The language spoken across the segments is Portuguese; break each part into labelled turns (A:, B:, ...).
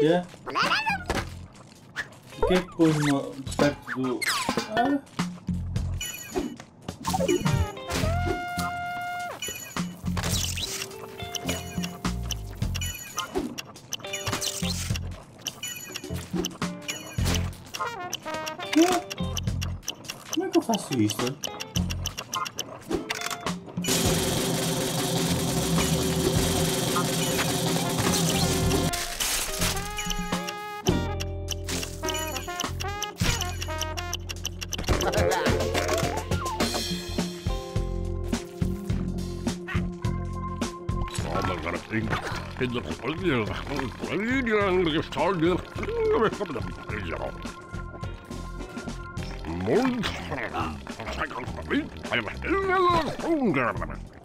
A: Yeah. O que é que pôs no, perto do. Ah. Como é que eu faço isto?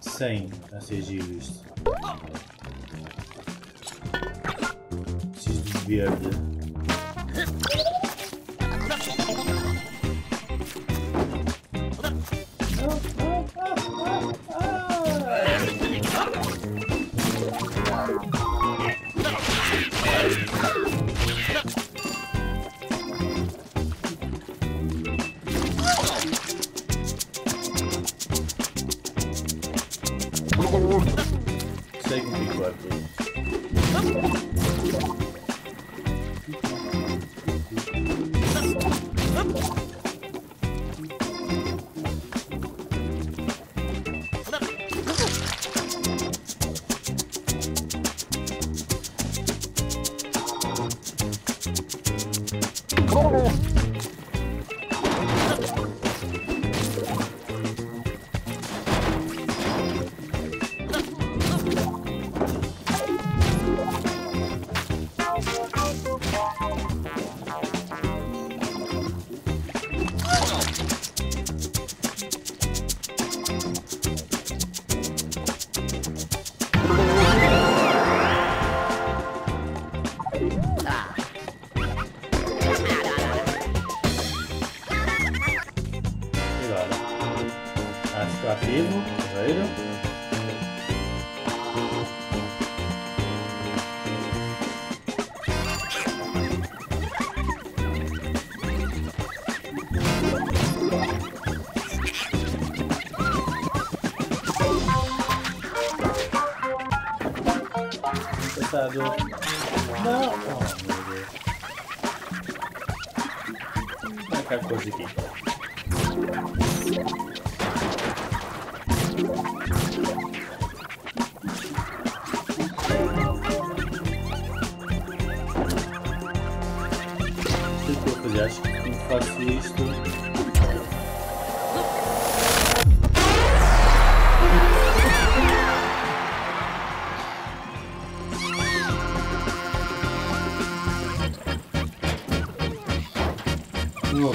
A: Sem a giro isto. Preciso de verde. Agora? Acho que ativo, primeiro. Passado. Não! Cá coisa aqui. Que eu fazer? Acho que faço isto.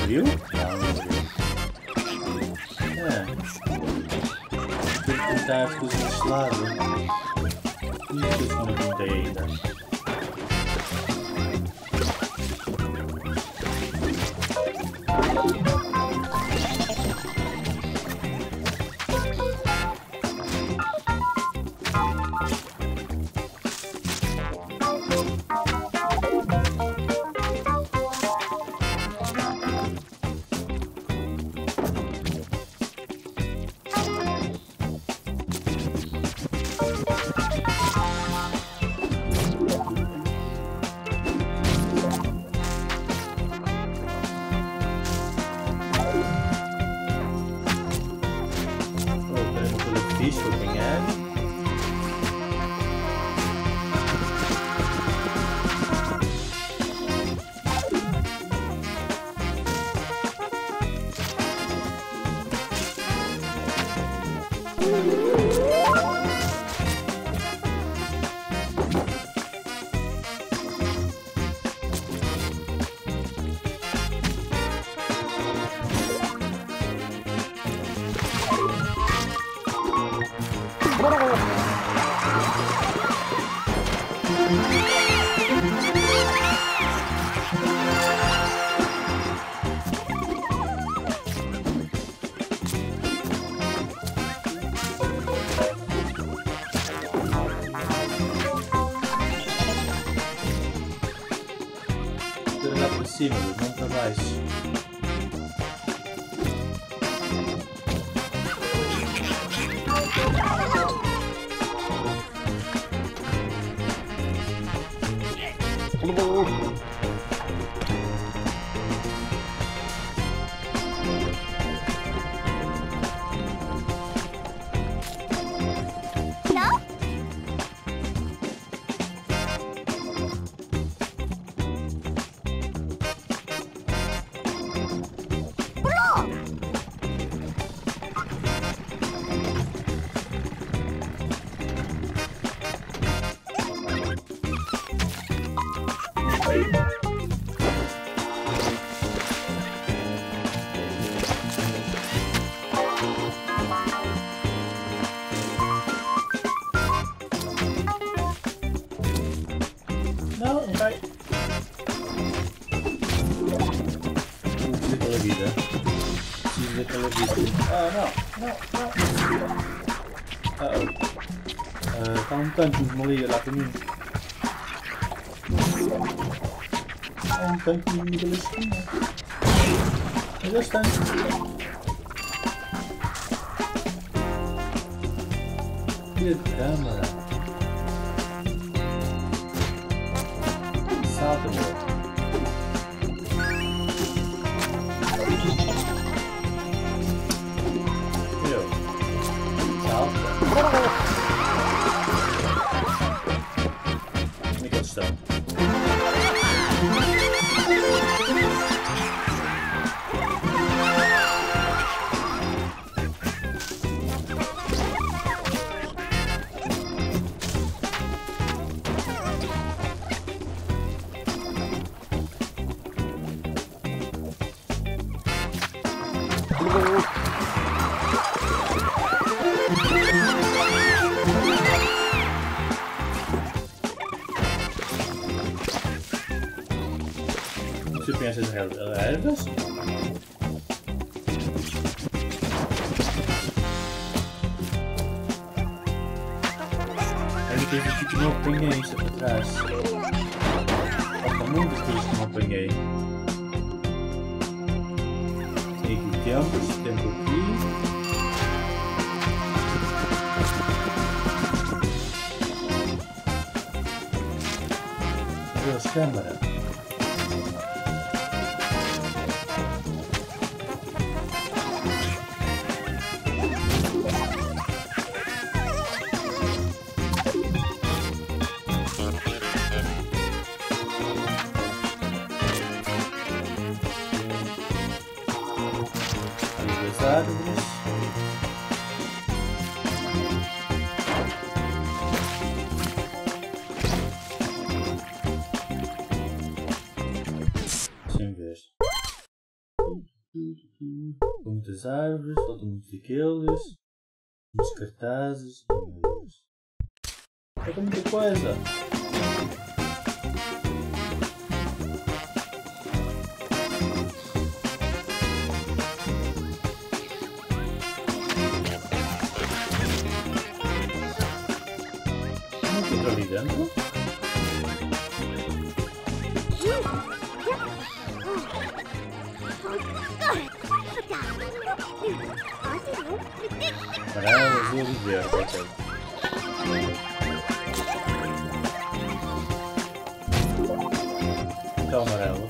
A: Abriu. É. Tem que tentar as coisas deste lado. Isso eu não ainda. Vou Tanque de ali lá para mim. Há um tanque de ali esquina. Mas eles estão. Que câmara. Salta. Meu. Ervas? A única coisa que não apanhei está para trás. Falta muitas coisas que não apanhei. Tem aqui o tempo, este tempo aqui. Deus, árvores, faltam muitos daqueles. Muitos cartazes. Deus. Falta muita coisa. Não fica ali dentro. E verde. ok. Então amarelo.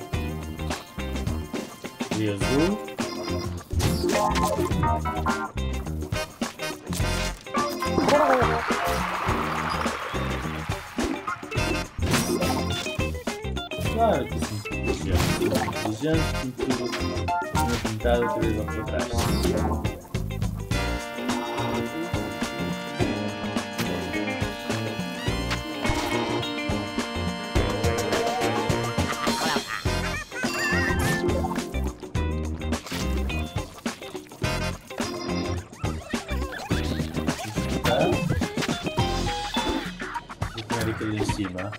A: E azul. Claro que sim. Desejante com tudo. Pintada outra vez para trás. Aquele em cima.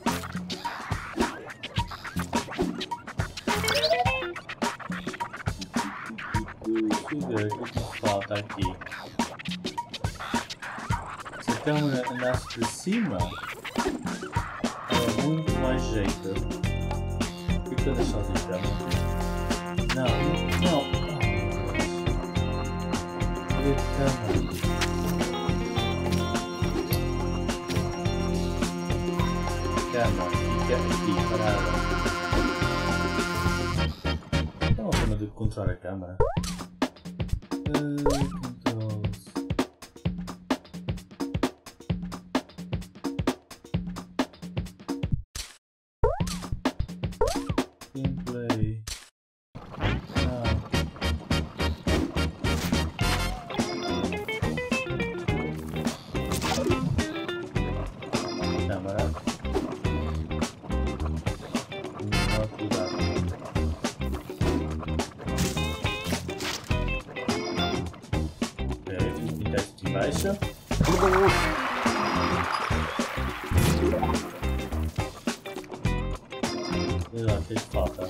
A: Deixa eu ver o que falta aqui. Se a câmera andasse para cima, era muito mais jeito. Eu deixar os cama. Não, não. Cadê cama? Cama, fica aqui parada. Tem uma forma de controlar a câmera. Uh, lá, o que que falta?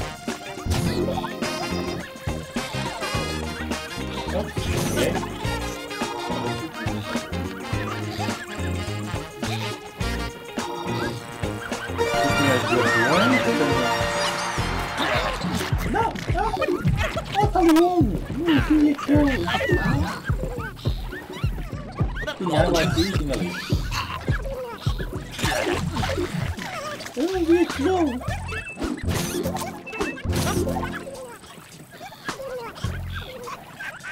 A: Não, não! Oh, tá longo! Não tinha que eu. Tem água aqui, galera. Eu não vi aqui não!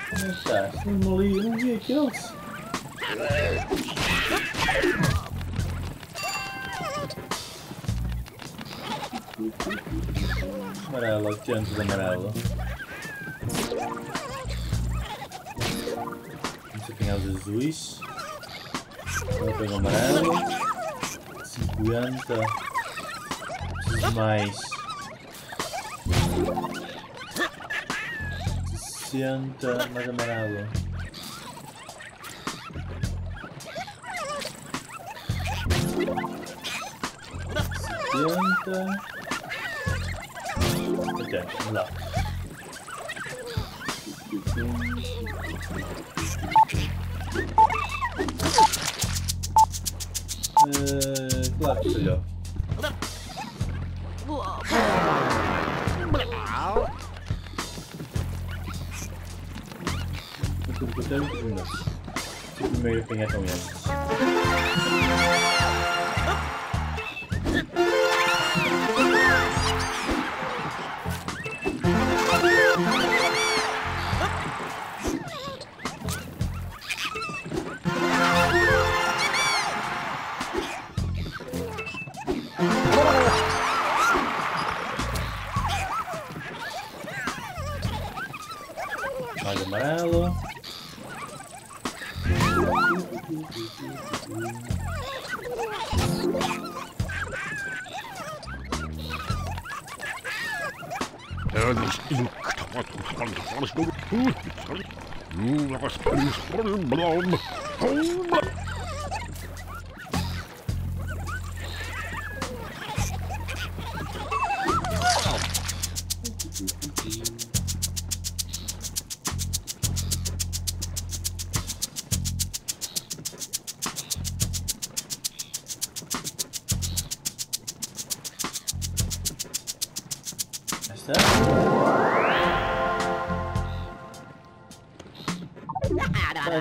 A: Como é que tá? Estamos ali, eu não vi aqueles. Amarelo, adiante do amarelo. Vamos apanhar os azuis. O amarelo. 50. Preciso mais. 60. Mais amarelo. Setenta. Ok, vamos lá. Eh, claro que falhou. Eu estou com 30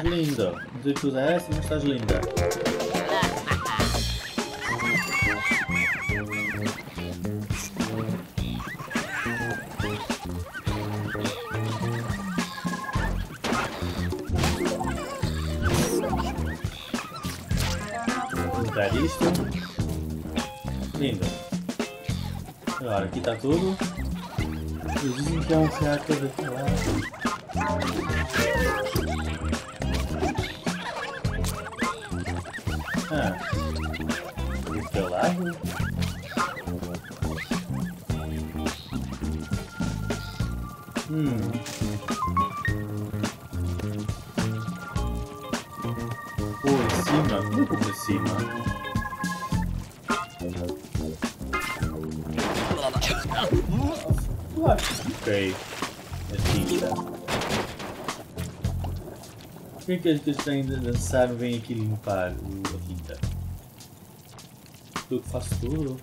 A: Não que usa essa, mas estás linda. Juntar isto. Lindo. Agora aqui está tudo. Eles dizem que é um reactor daquele lado. Cima? Como por cima? Claro que na tinta. Por que é que têm de dançar vem aqui limpar a tinta? Eu que faço tudo.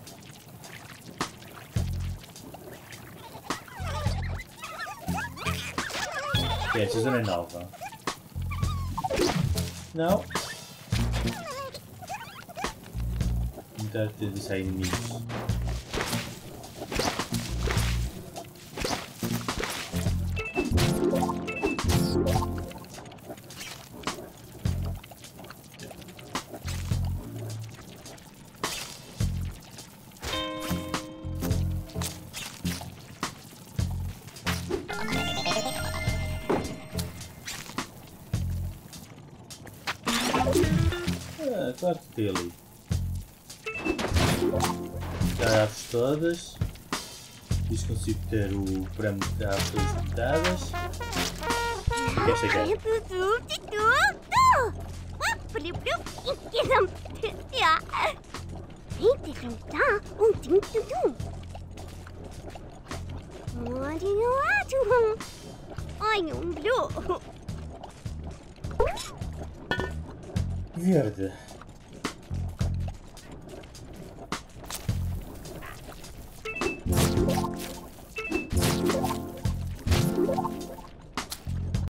A: Ok, esta zona é nova. Não. Deve ter de sair consigo ter o prémio de
B: no atu. Ai, um blue.
A: Verde.